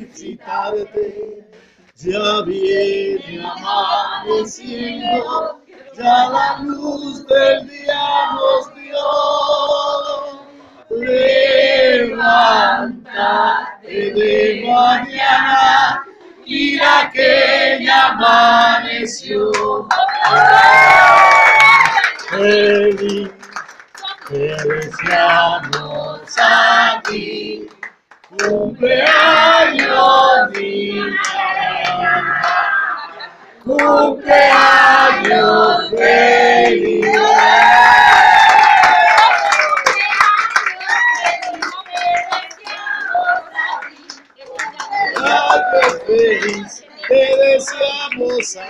felicitarte. Ya viene amaneciendo, ya la luz del día nos dio. Levántate de mañana, mira que ya amaneció. Feliz te deseamos cumpleaños feliz. Feliz, te deseamos a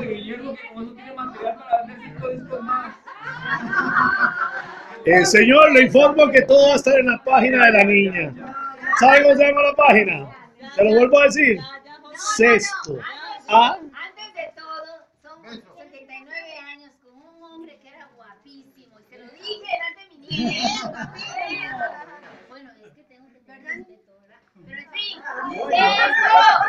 Guillermo como eso tiene material para Eh, señor, le informo que todo va a estar en la página de la niña. ¿Sabe cómo se llama la página? Se lo vuelvo a decir. Sexto. A. Antes de todo, son 79 años con un hombre que era guapísimo. Y se lo dije delante de mi niña. Bueno, es que tengo que tener respeto, ¿verdad? Pero en fin, sexto.